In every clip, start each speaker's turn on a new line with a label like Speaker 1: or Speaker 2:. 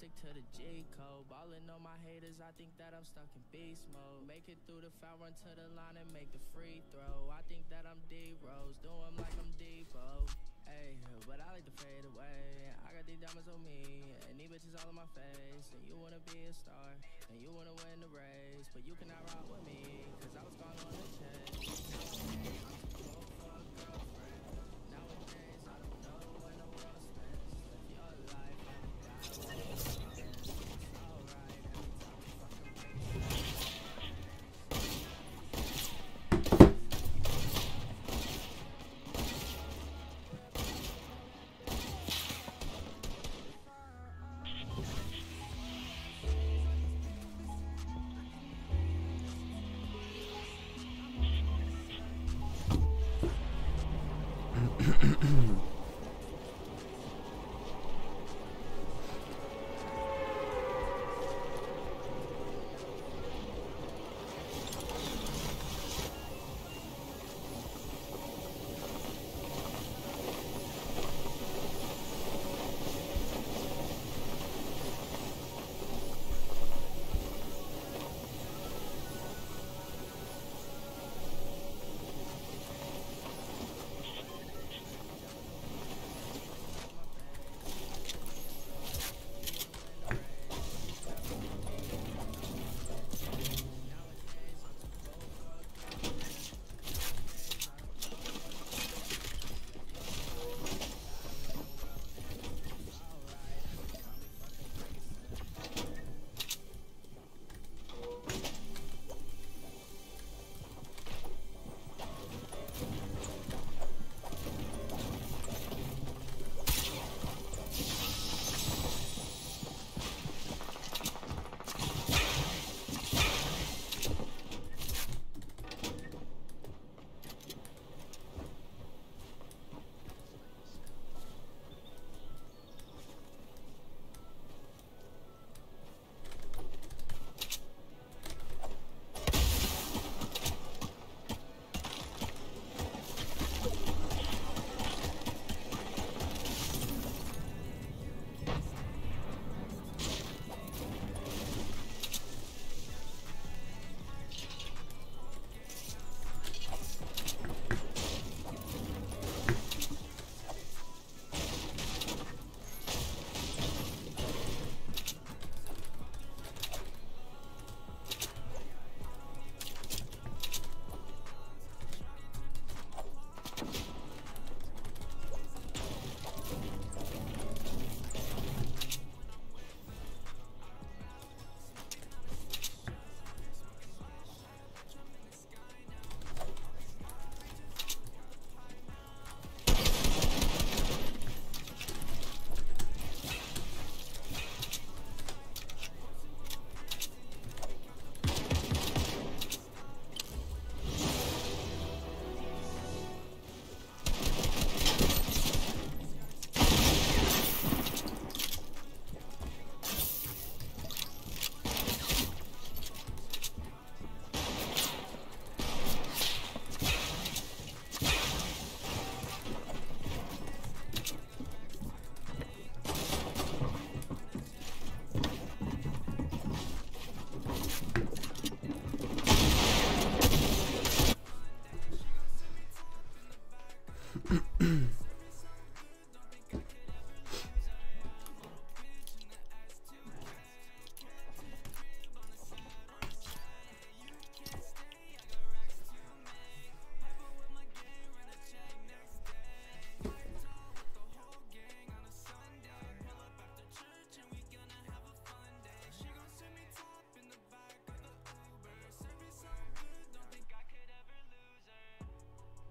Speaker 1: stick to the G code. Ballin' on my haters, I think that I'm stuck in beast mode. Make it through the foul, run to the line and make the free throw. I think that I'm D Rose, doing like I'm Debo. Hey, but I like to fade away. I got these diamonds on me, and these bitches all in my face. And you wanna be a star, and you wanna win the race, but you cannot ride with me, cause I was gone on the chase.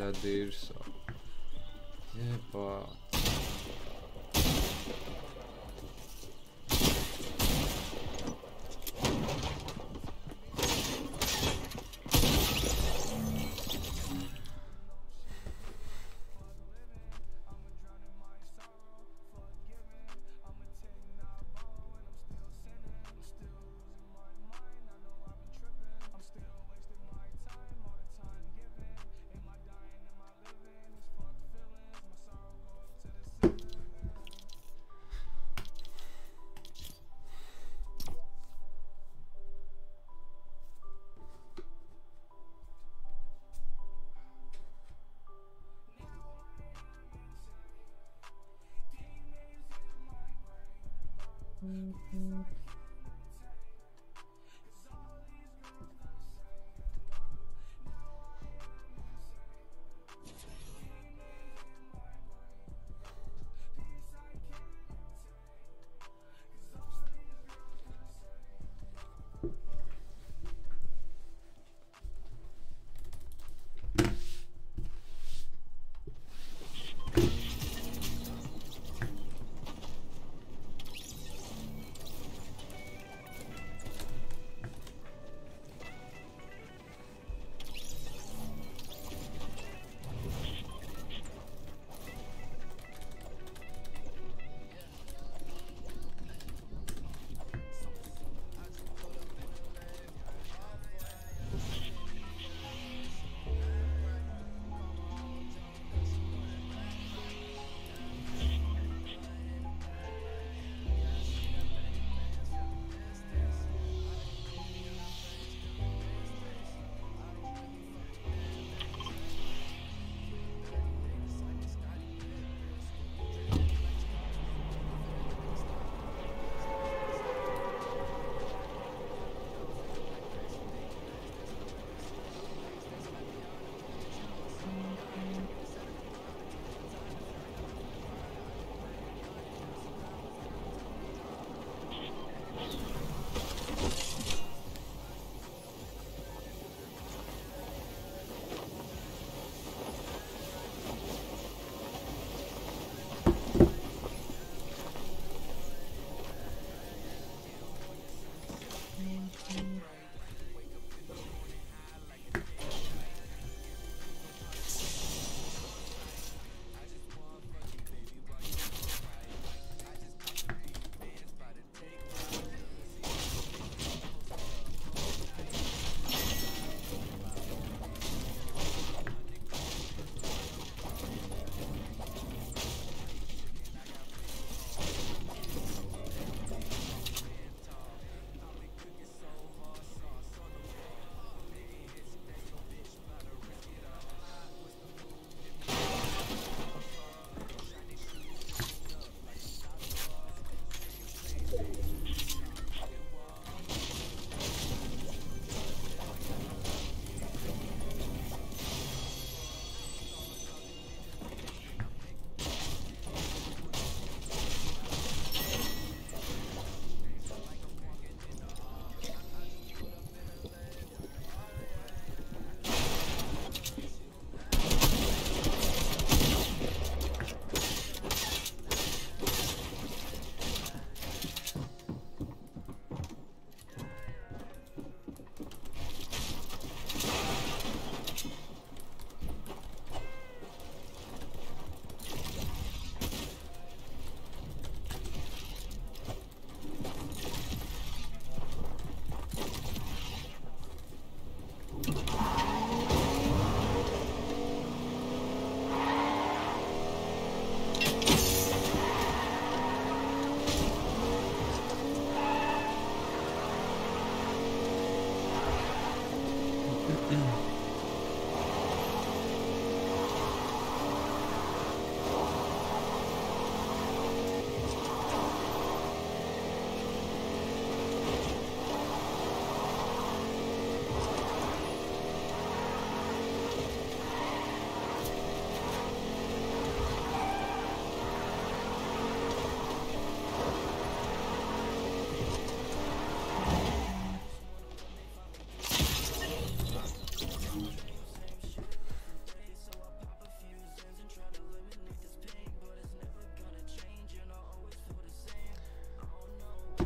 Speaker 2: Бля, дырса.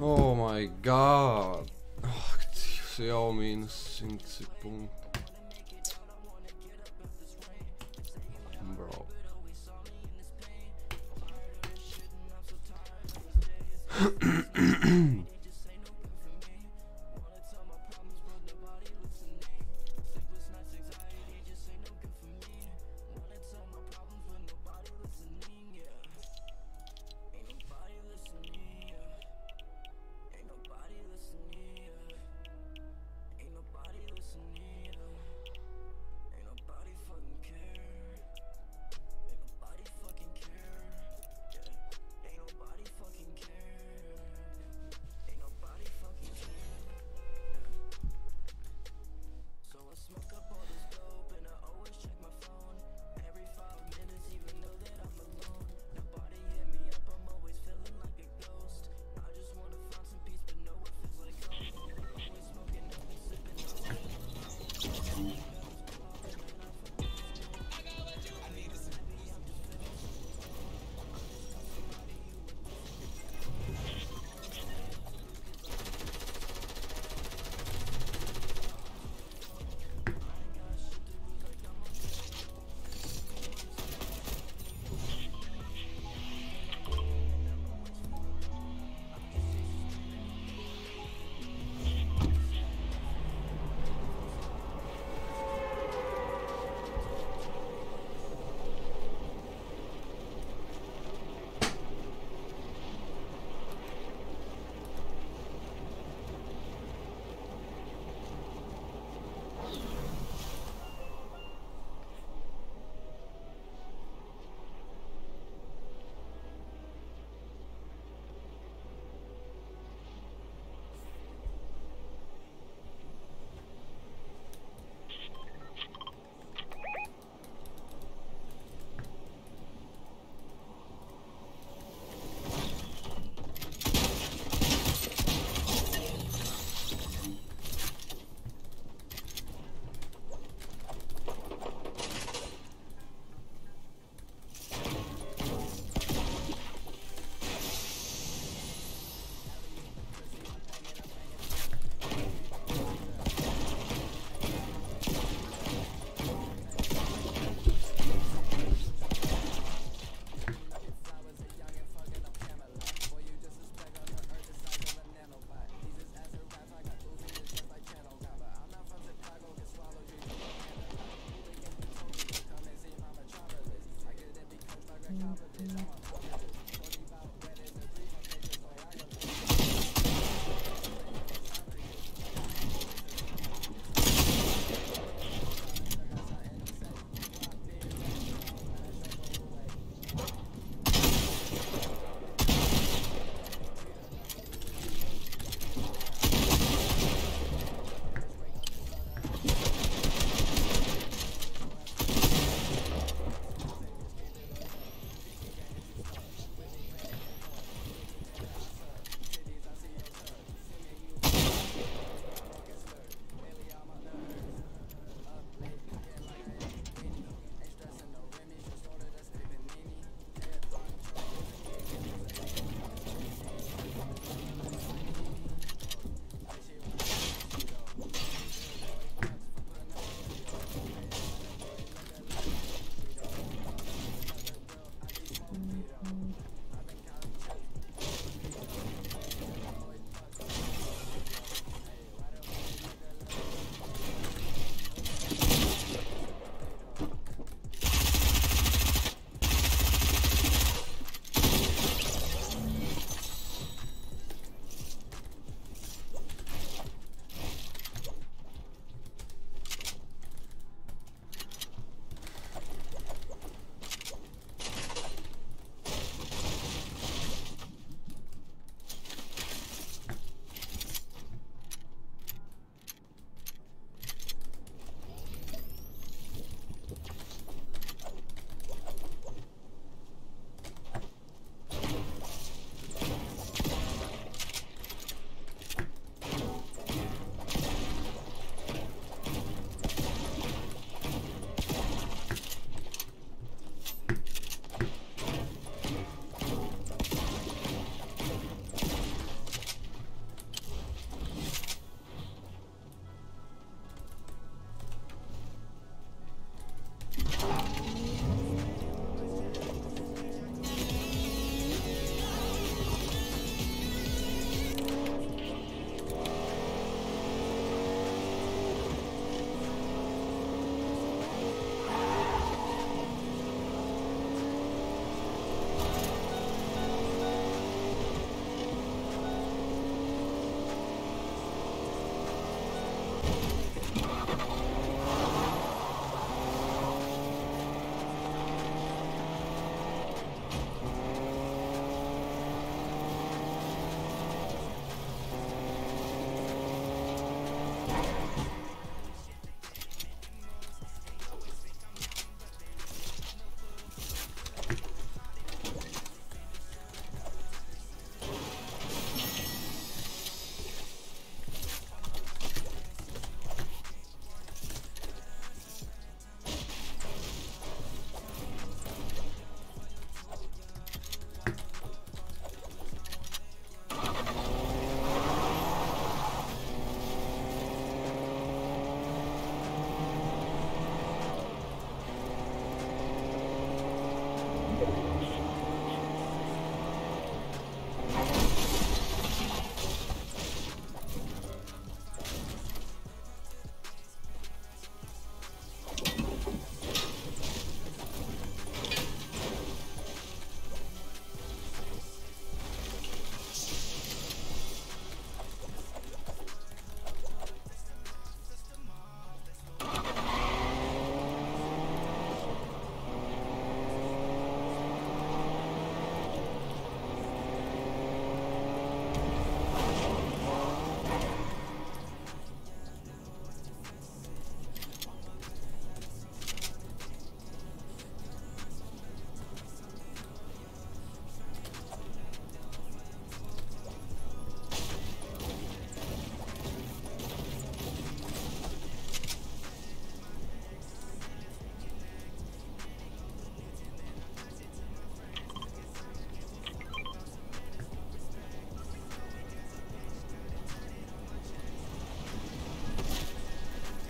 Speaker 3: Oh my god. Oh, Deus, eu, meninos.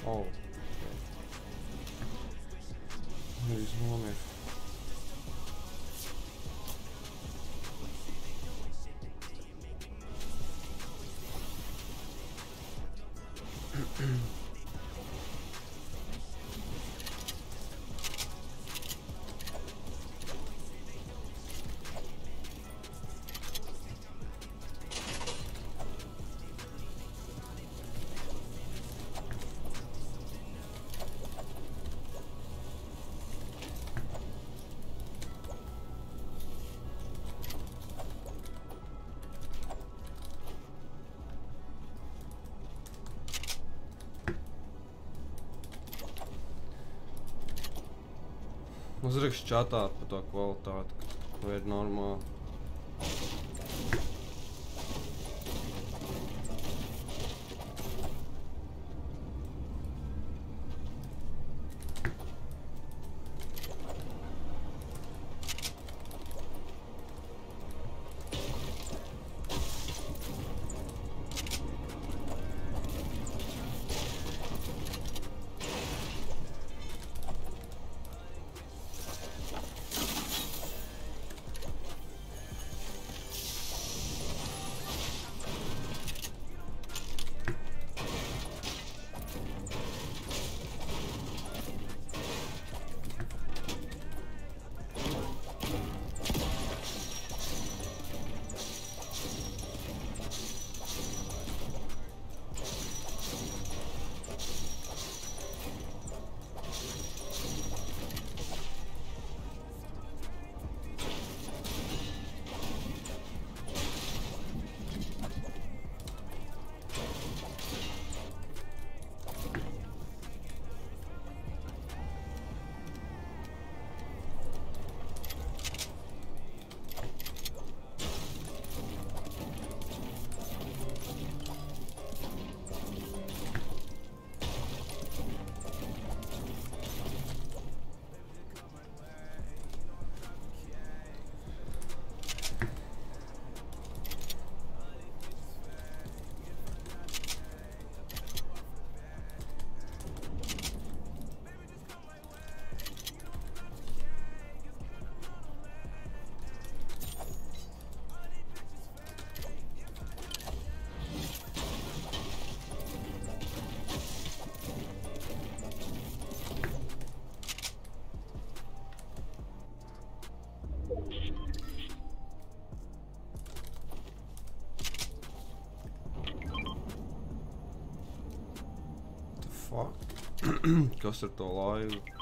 Speaker 3: Oh. There is no map.
Speaker 2: mm Uzrakst čatā par to kvalitāti, vai ir normāli. Fuck? Kas ar to laivu?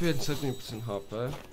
Speaker 3: Nopietni 17 HP.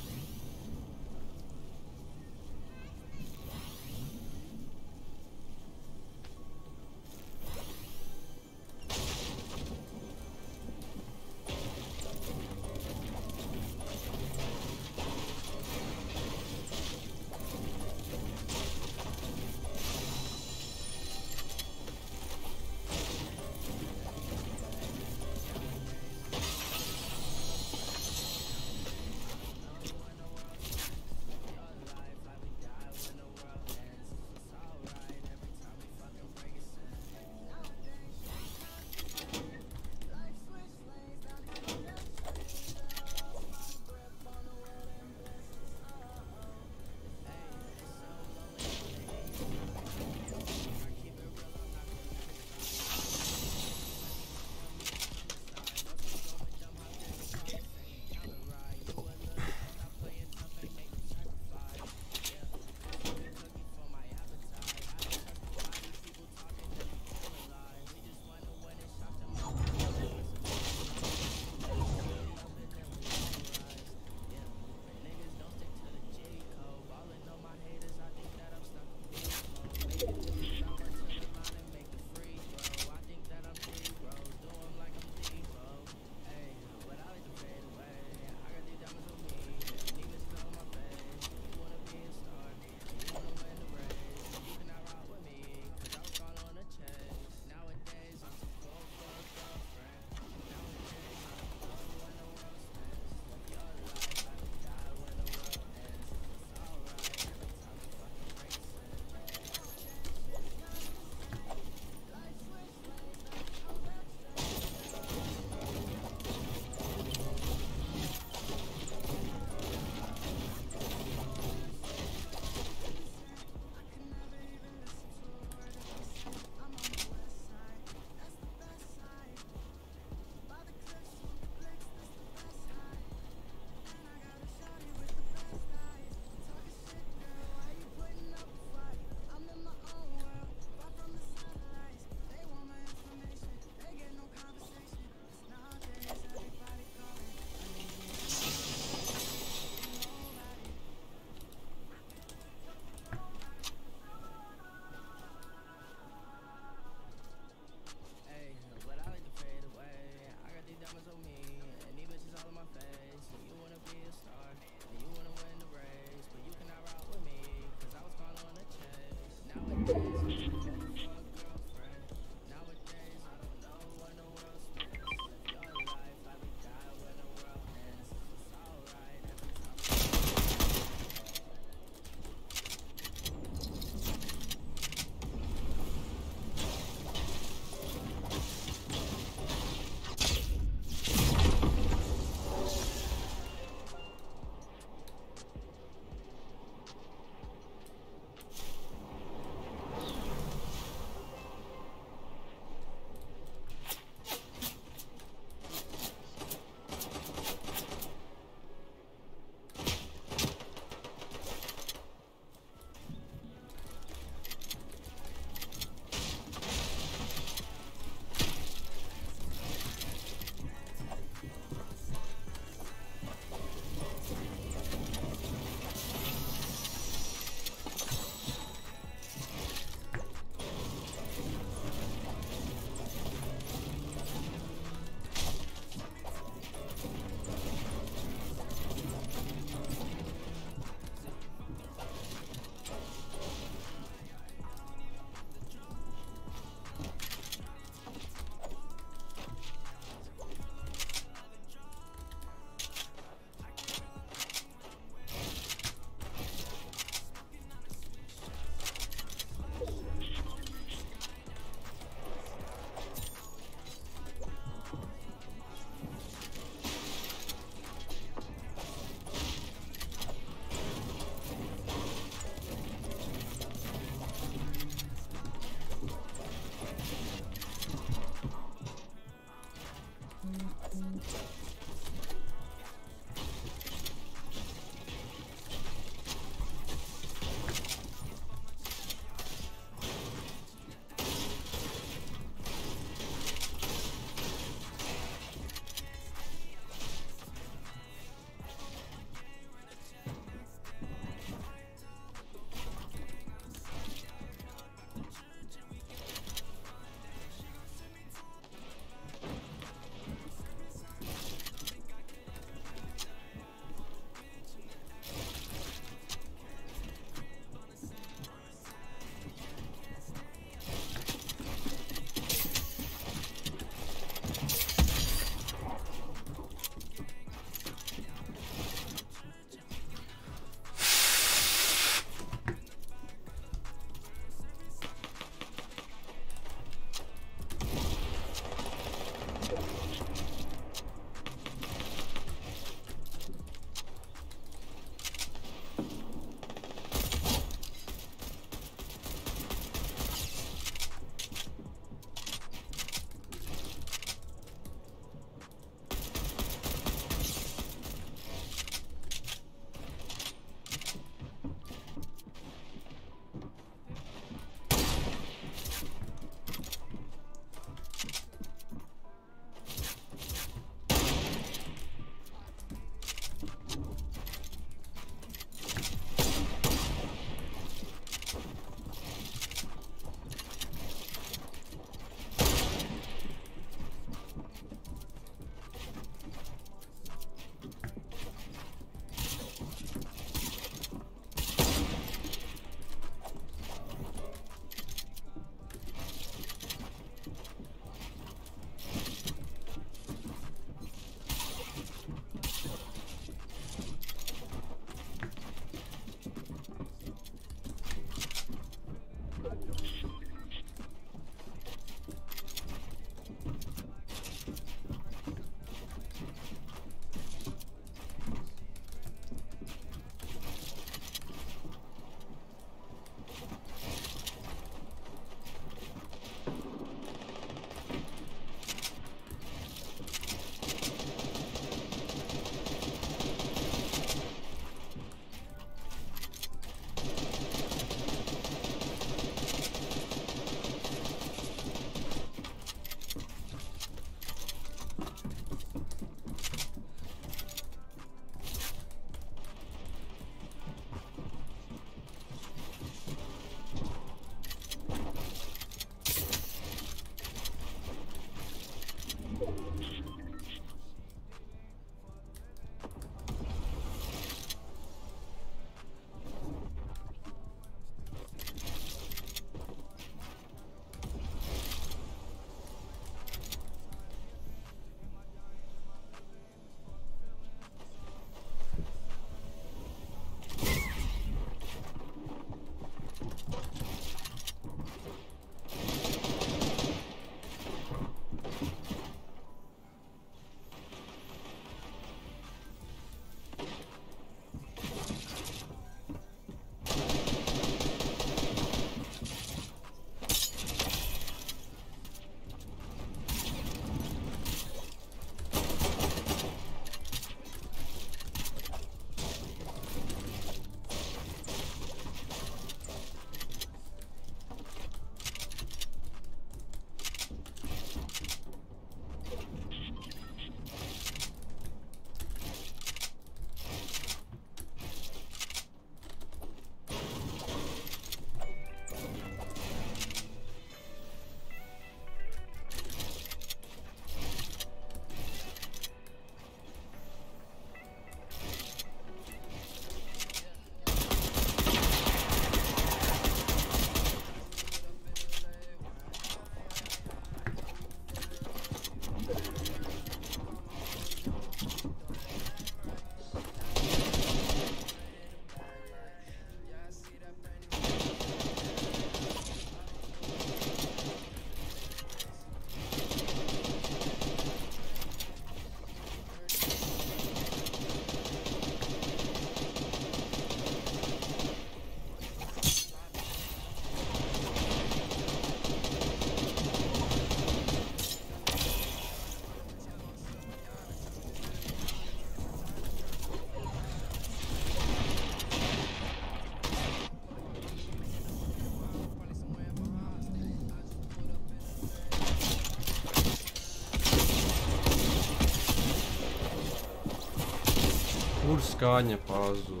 Speaker 4: skakanje pa do,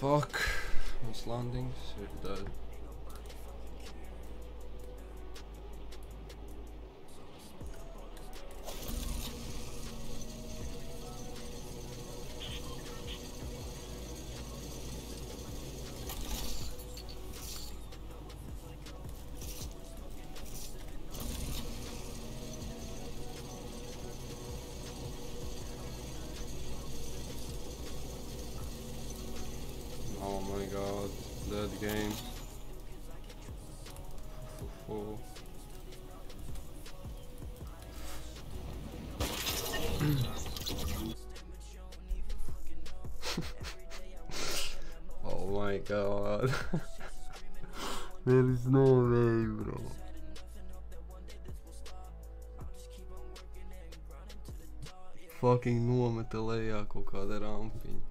Speaker 4: Fuck.
Speaker 3: Most landings, here died. God. there is no way, bro. Fucking nometa lejā kaut kāda rampiņa.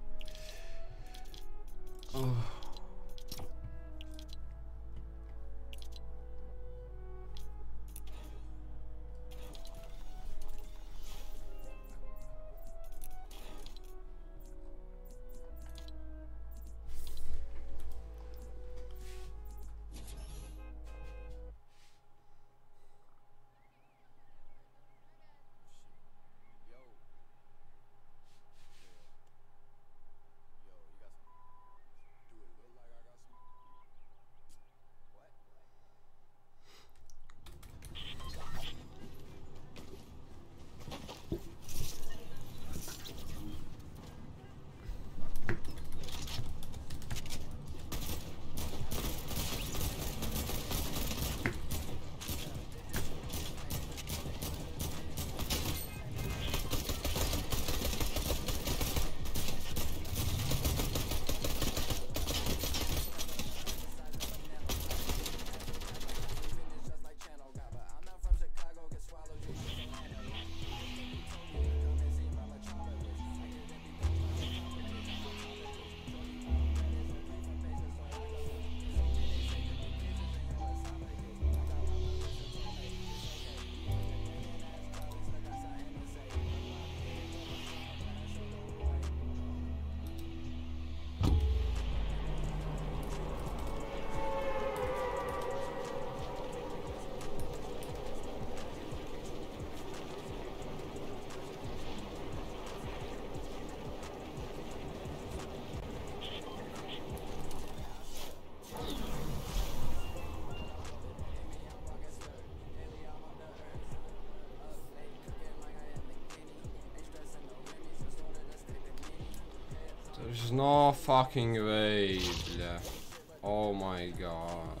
Speaker 3: No fucking way. Oh my god,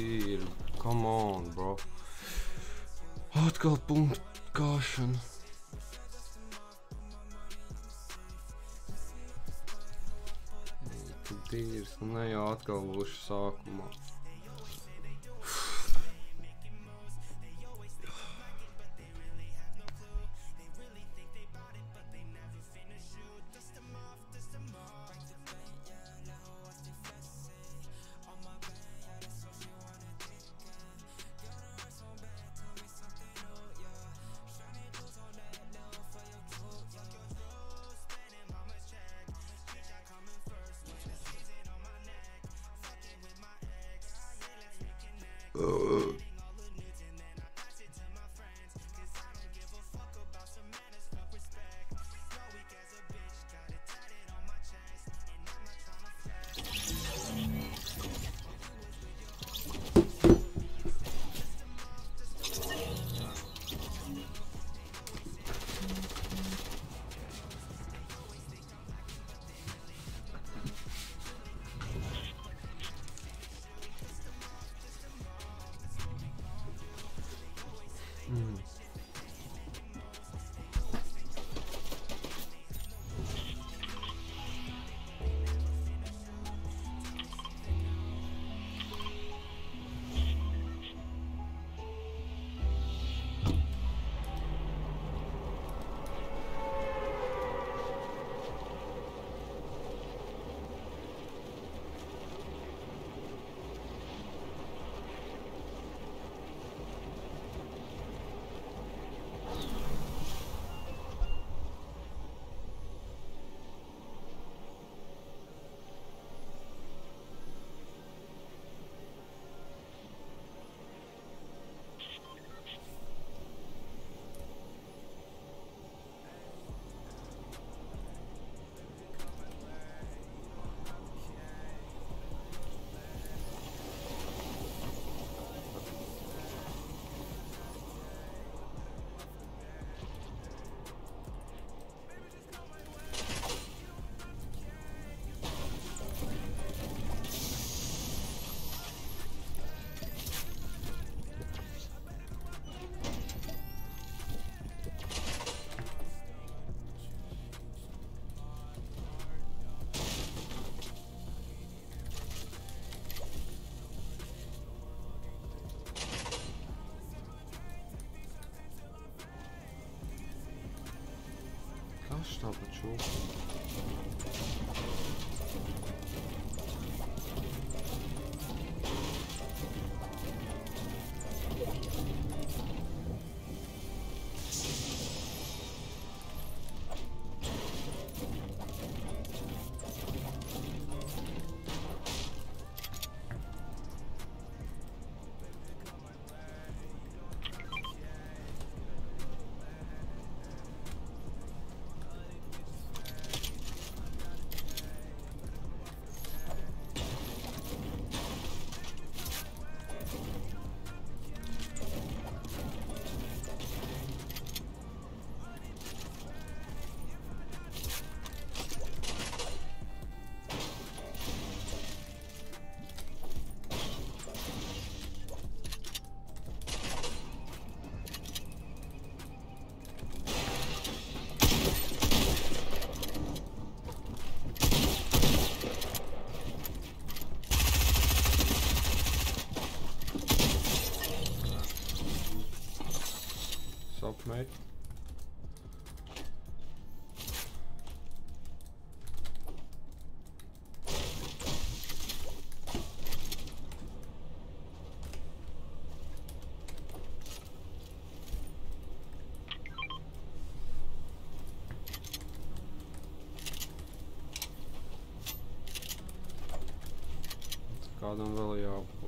Speaker 3: ir? Come on, bro. Atkal punktu kāšana. Tīrs, nu ne jau atkal būšu sākumā.
Speaker 1: штаба, чё? Kādam vēl jābūt?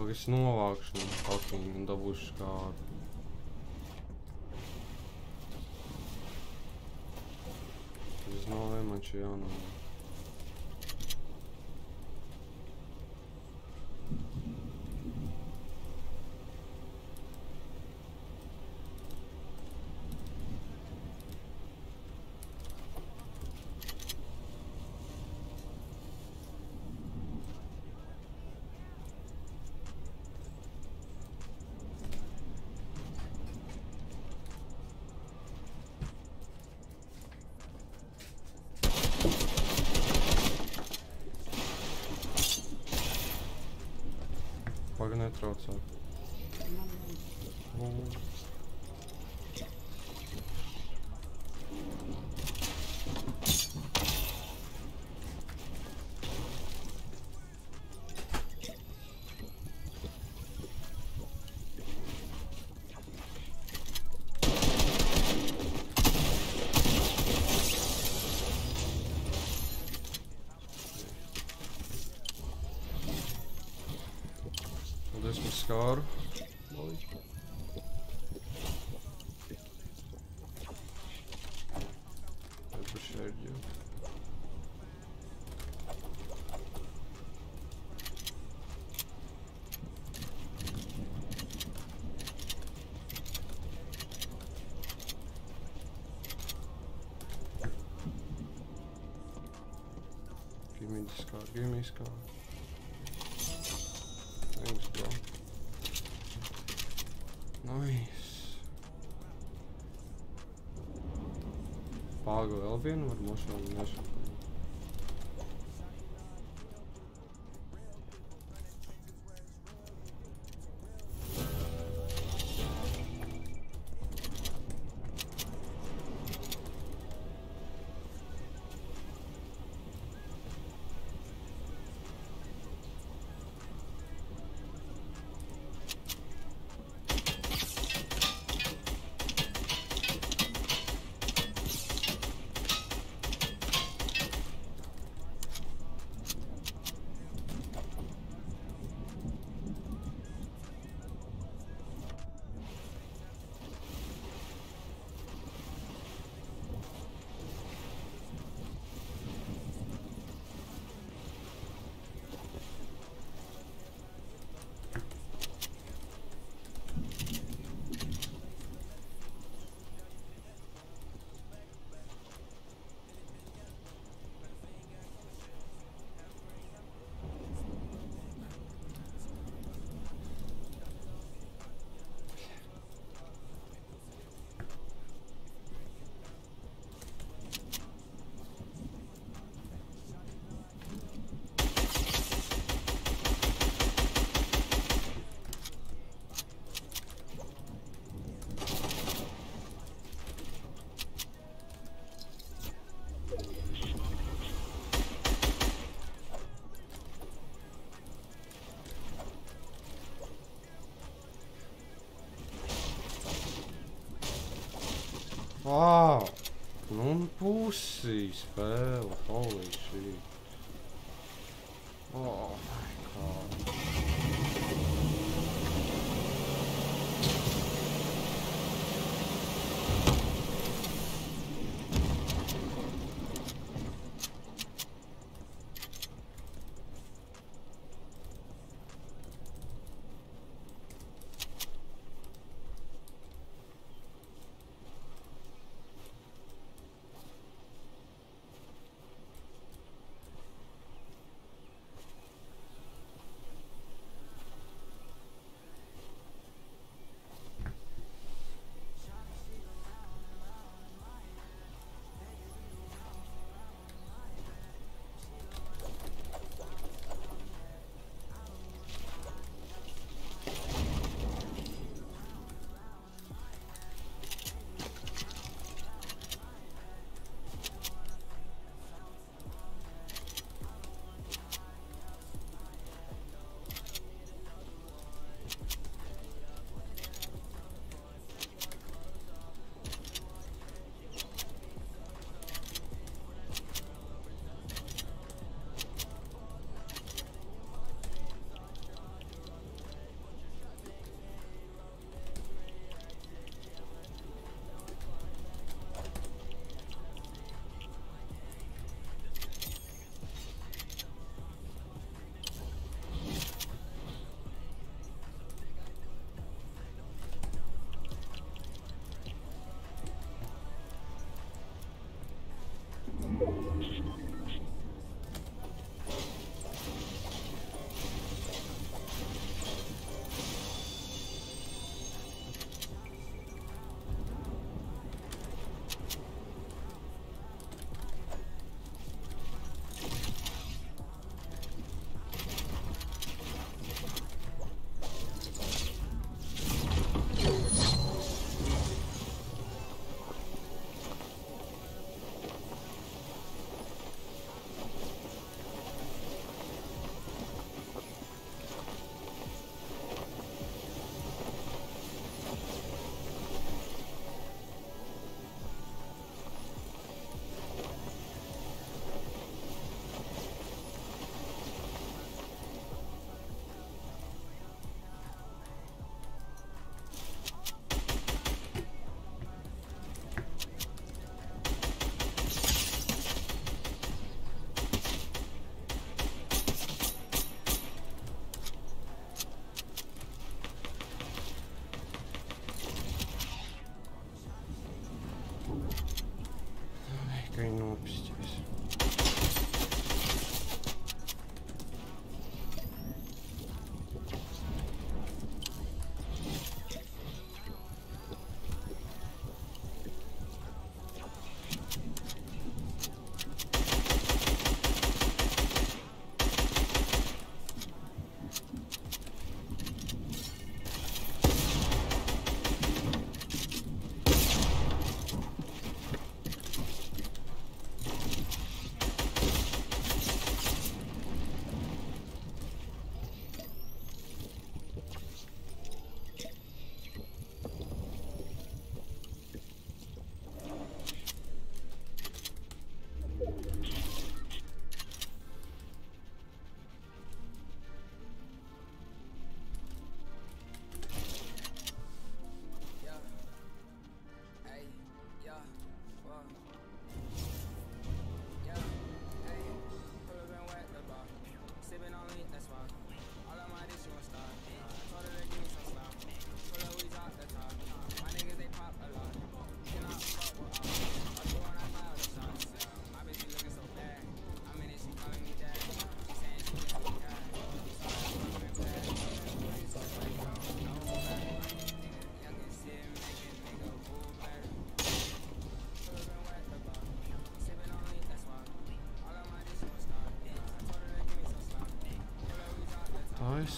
Speaker 1: Novākšu un fucking un dabūšu kādu. Es novē man šī jānovē.
Speaker 3: концентрация. Me scar. Thanks, bro. Nice. Pāga vēl vienu, var mošanu nešapēju. Wow! Nu un pusī spēle, holy shit. Oh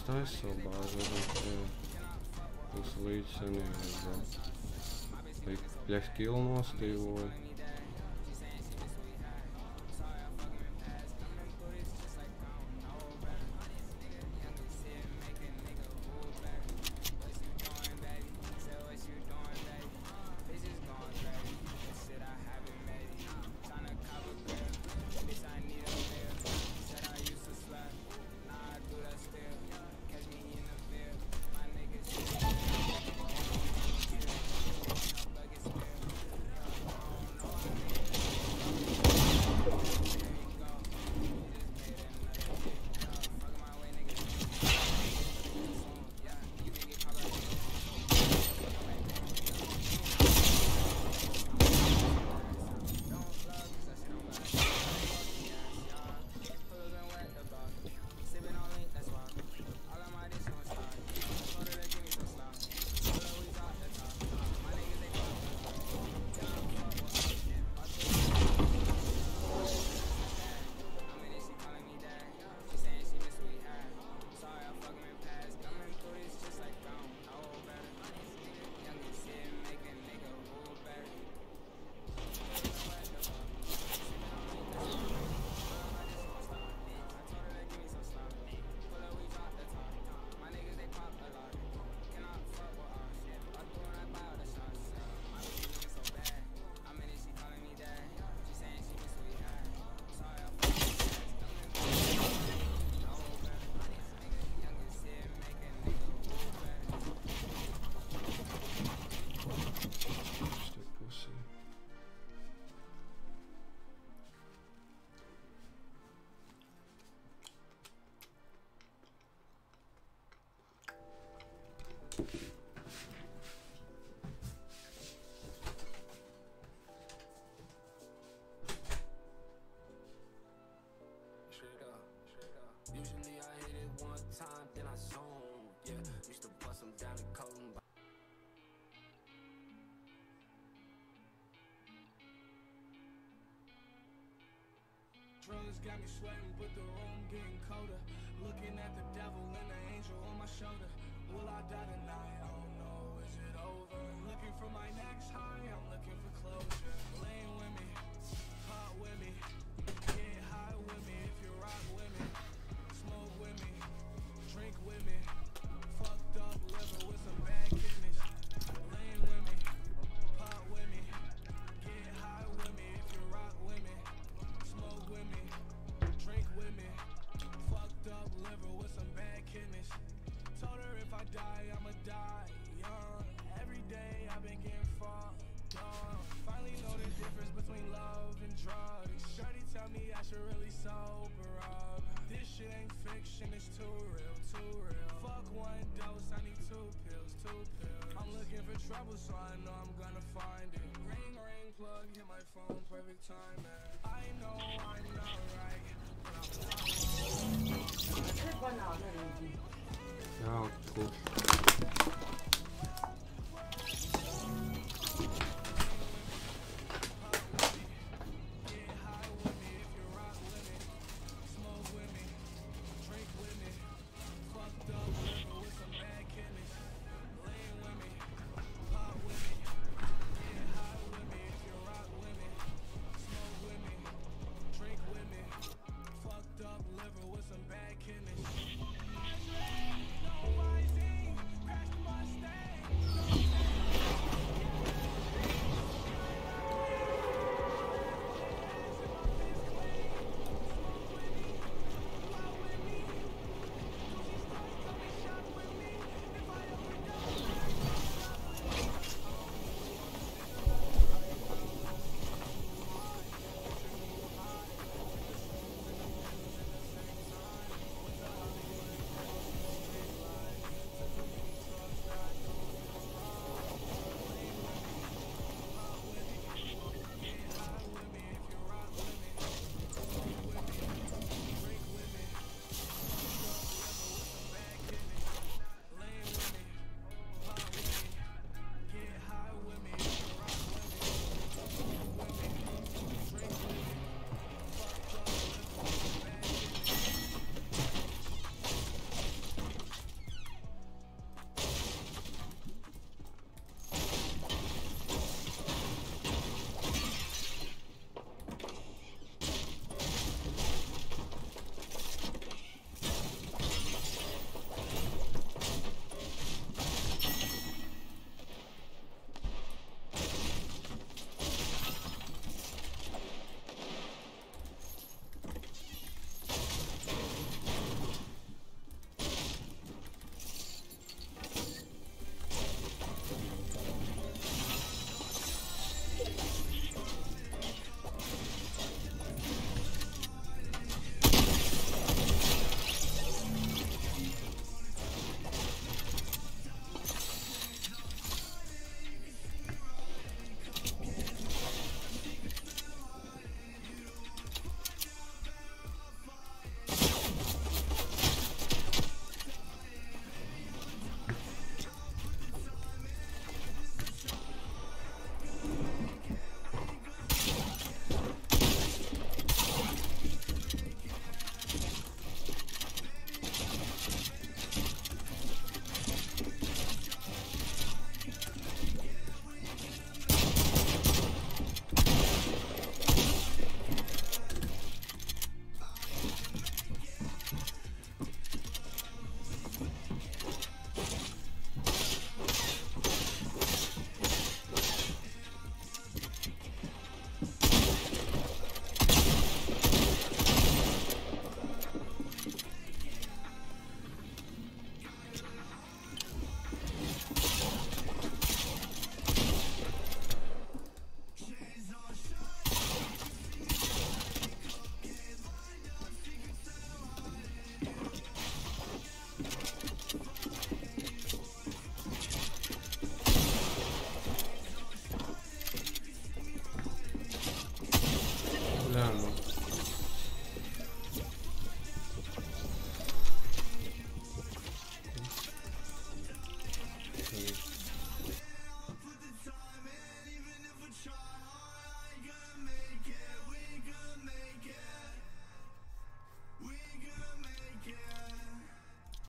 Speaker 3: Стайсобаза. Uz eh, līdz
Speaker 5: seniem. Tik pļaškilu nostīvoju.
Speaker 2: Drugs got me sweating, but the room getting colder. Looking at the devil and the angel on my shoulder. Will I die tonight? Oh I don't know. Is it over? Looking for my next high. I'm looking for